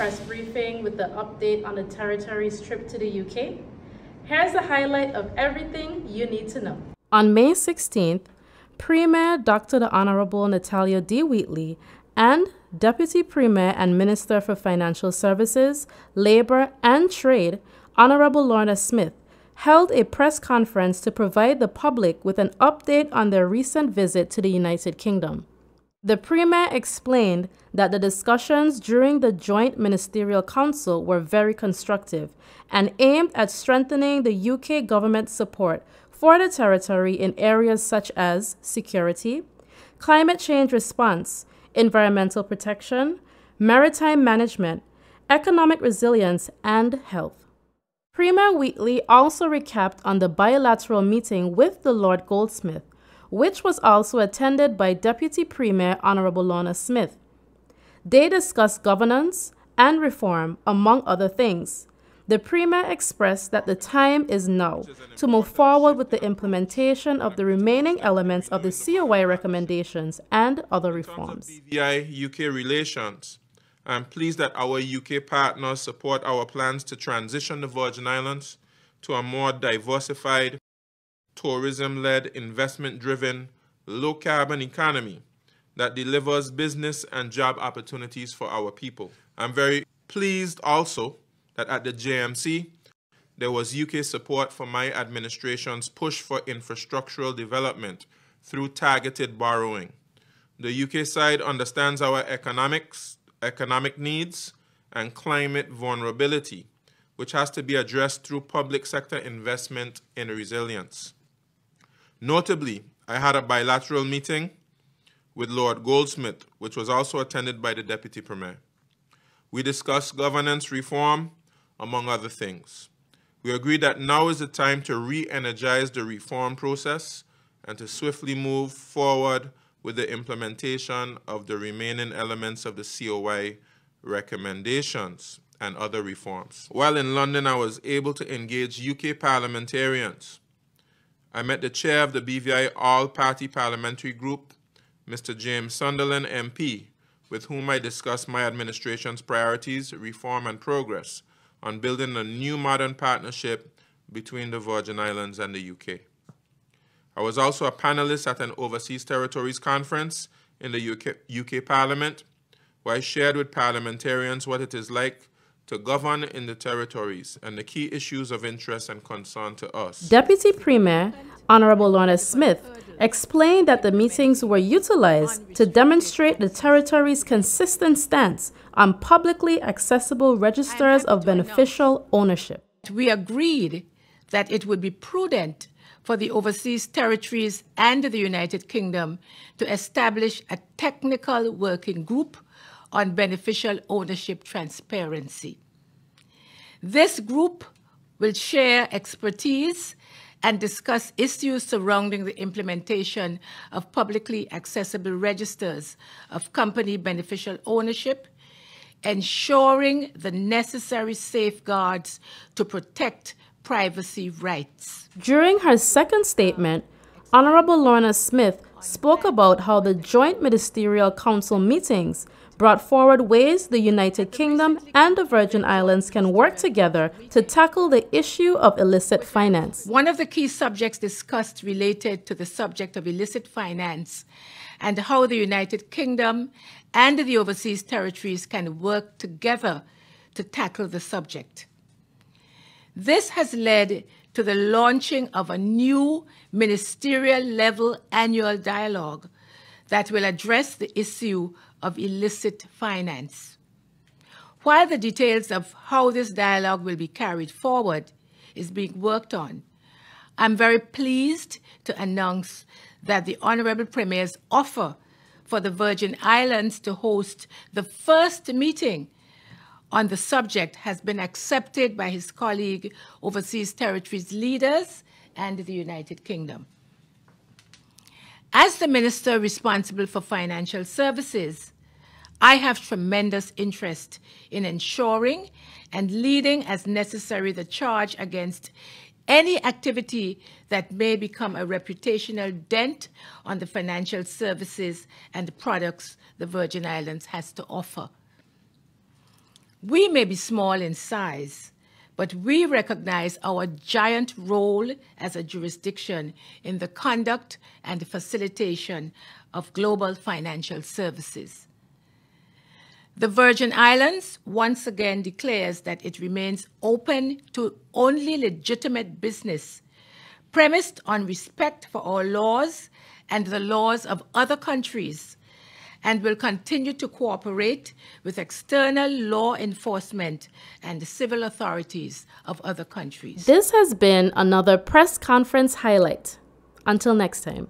press briefing with the update on the territory's trip to the UK. Here's a highlight of everything you need to know. On May 16th, Premier Dr. the Honorable Natalio D. Wheatley and Deputy Premier and Minister for Financial Services, Labor and Trade, Honorable Lorna Smith, held a press conference to provide the public with an update on their recent visit to the United Kingdom. The Premier explained that the discussions during the Joint Ministerial Council were very constructive and aimed at strengthening the UK government's support for the territory in areas such as security, climate change response, environmental protection, maritime management, economic resilience, and health. Premier Wheatley also recapped on the bilateral meeting with the Lord Goldsmith, which was also attended by Deputy Premier Honorable Lorna Smith. They discussed governance and reform, among other things. The Premier expressed that the time is now to move forward with the implementation of the remaining elements of the COI recommendations and other reforms. BVI UK relations, I'm pleased that our UK partners support our plans to transition the Virgin Islands to a more diversified, tourism-led, investment-driven, low-carbon economy that delivers business and job opportunities for our people. I'm very pleased also that at the JMC, there was UK support for my administration's push for infrastructural development through targeted borrowing. The UK side understands our economics economic needs, and climate vulnerability, which has to be addressed through public sector investment in resilience. Notably, I had a bilateral meeting with Lord Goldsmith, which was also attended by the Deputy Premier. We discussed governance reform, among other things. We agreed that now is the time to re-energize the reform process and to swiftly move forward with the implementation of the remaining elements of the COI recommendations and other reforms. While in London, I was able to engage UK parliamentarians. I met the chair of the BVI All-Party Parliamentary Group, Mr. James Sunderland MP, with whom I discussed my administration's priorities, reform and progress on building a new modern partnership between the Virgin Islands and the UK. I was also a panelist at an Overseas Territories Conference in the UK, UK Parliament, where I shared with parliamentarians what it is like to govern in the territories and the key issues of interest and concern to us. Deputy Premier Honorable Lorna Smith explained that the meetings were utilized to demonstrate the territory's consistent stance on publicly accessible registers of beneficial ownership. We agreed that it would be prudent for the overseas territories and the United Kingdom to establish a technical working group on beneficial ownership transparency. This group will share expertise and discuss issues surrounding the implementation of publicly accessible registers of company beneficial ownership, ensuring the necessary safeguards to protect privacy rights. During her second statement, Honorable Lorna Smith spoke about how the Joint Ministerial Council meetings brought forward ways the United Kingdom and the Virgin Islands can work together to tackle the issue of illicit finance. One of the key subjects discussed related to the subject of illicit finance and how the United Kingdom and the overseas territories can work together to tackle the subject. This has led to the launching of a new ministerial level annual dialogue that will address the issue of illicit finance. While the details of how this dialogue will be carried forward is being worked on, I'm very pleased to announce that the Honorable Premier's offer for the Virgin Islands to host the first meeting on the subject has been accepted by his colleague overseas territories leaders and the United Kingdom. As the minister responsible for financial services, I have tremendous interest in ensuring and leading as necessary the charge against any activity that may become a reputational dent on the financial services and products the Virgin Islands has to offer. We may be small in size, but we recognize our giant role as a jurisdiction in the conduct and facilitation of global financial services. The Virgin Islands once again declares that it remains open to only legitimate business, premised on respect for our laws and the laws of other countries, and will continue to cooperate with external law enforcement and civil authorities of other countries. This has been another press conference highlight. Until next time.